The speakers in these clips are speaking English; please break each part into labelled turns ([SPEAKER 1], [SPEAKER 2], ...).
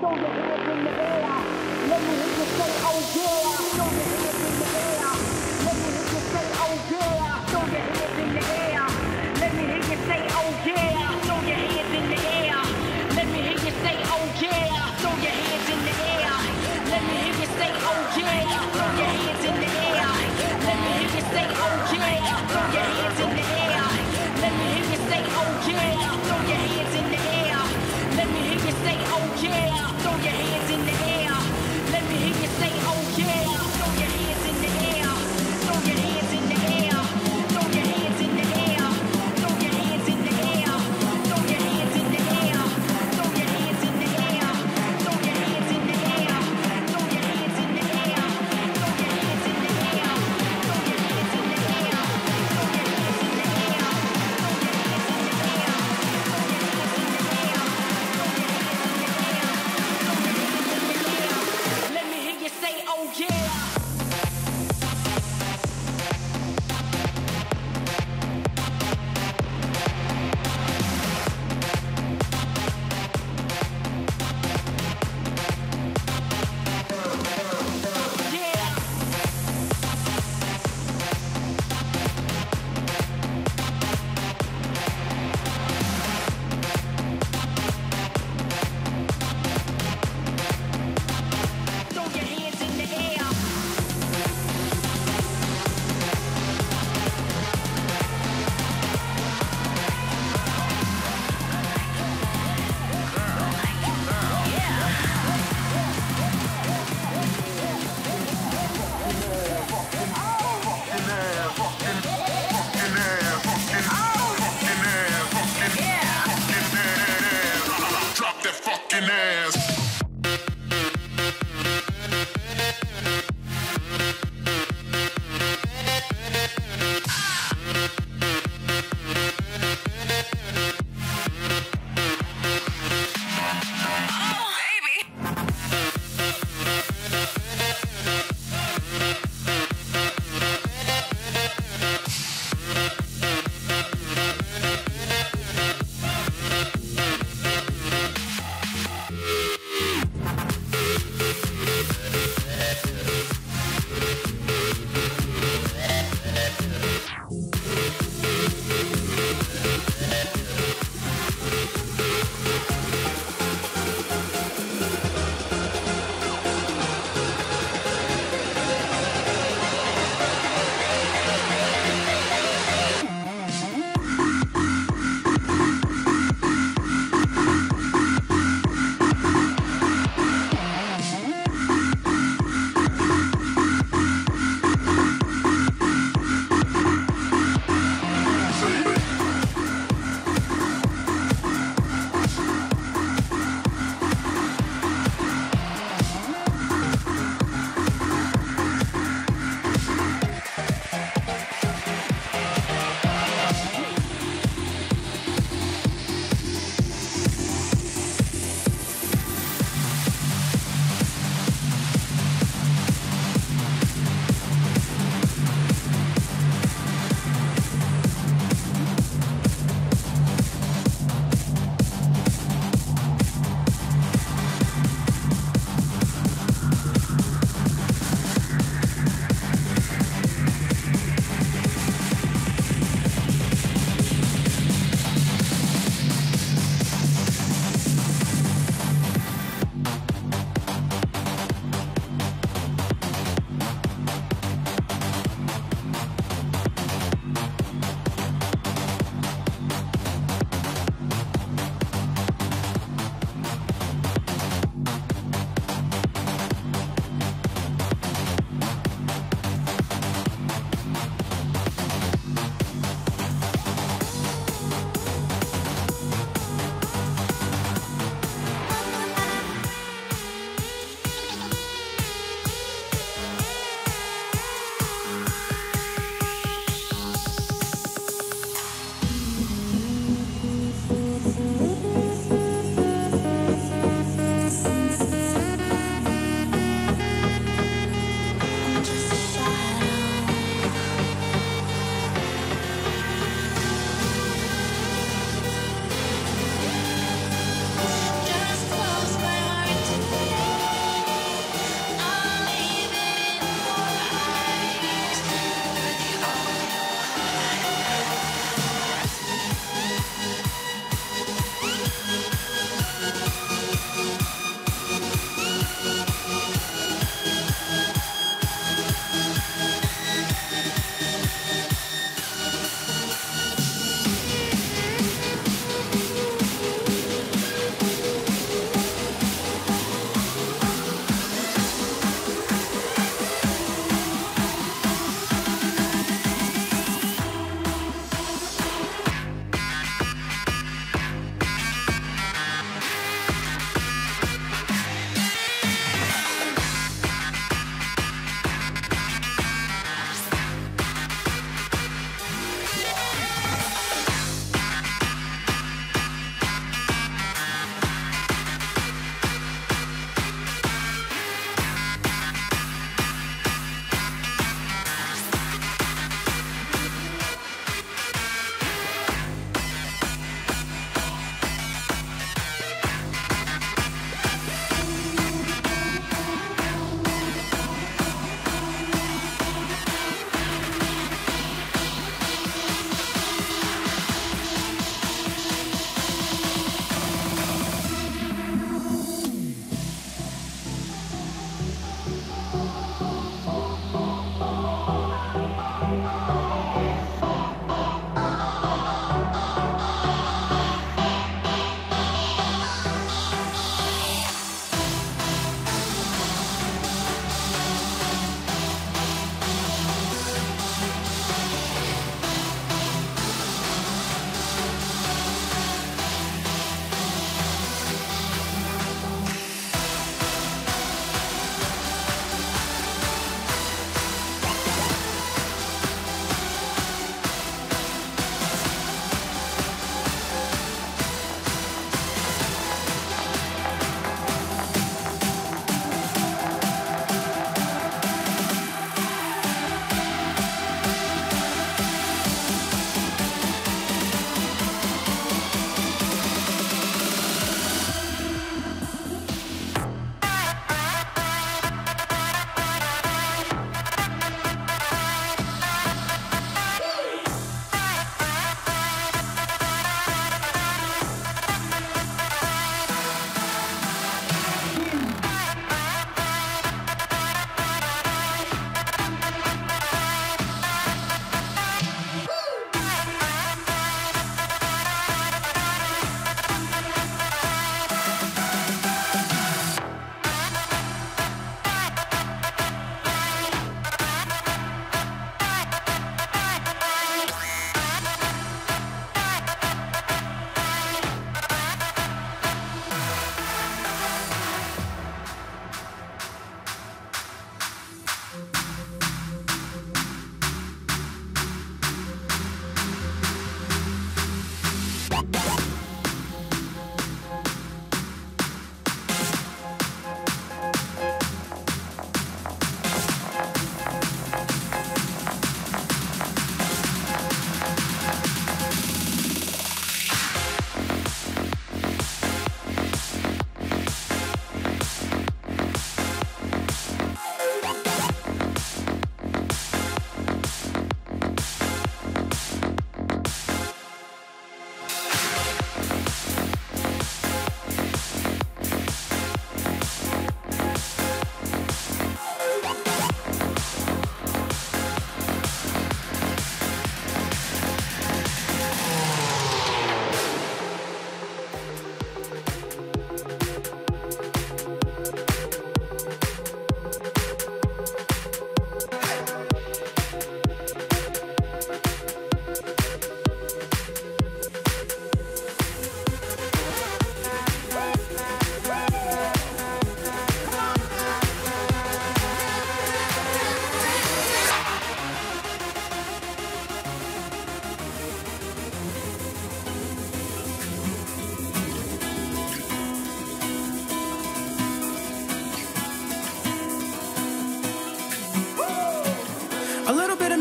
[SPEAKER 1] Throw your hands in the air. Let me hear you say, oh yeah.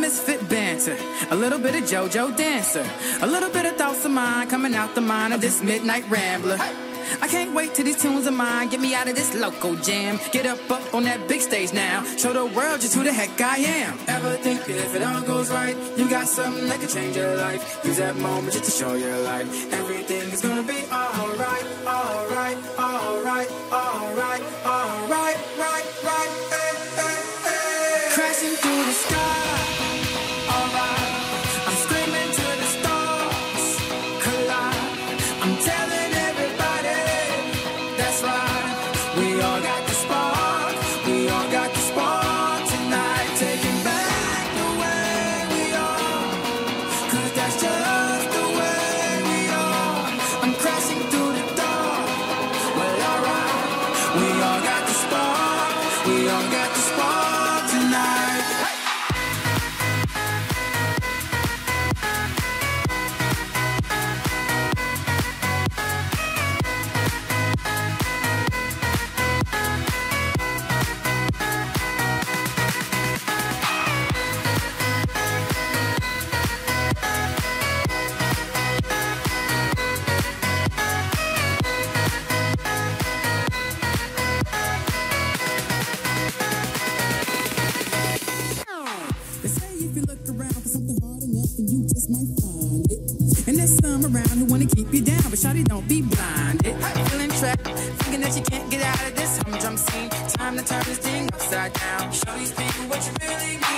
[SPEAKER 1] Misfit banter, a little bit of JoJo dancer, a little bit of thoughts of mine coming out the mind of this midnight rambler. I can't wait till these tunes of mine get me out of this local jam. Get up up on that big stage now, show the world just who the heck I am. Ever think that if it all goes right, you got something that could change your life? Use that moment just to show your life Everything is gonna be We all got the spark. And there's some around who wanna keep you down, but shawty don't be blinded. Feeling trapped, thinking that you can't get out of this humdrum scene. Time to turn this thing upside down. These people what you really mean.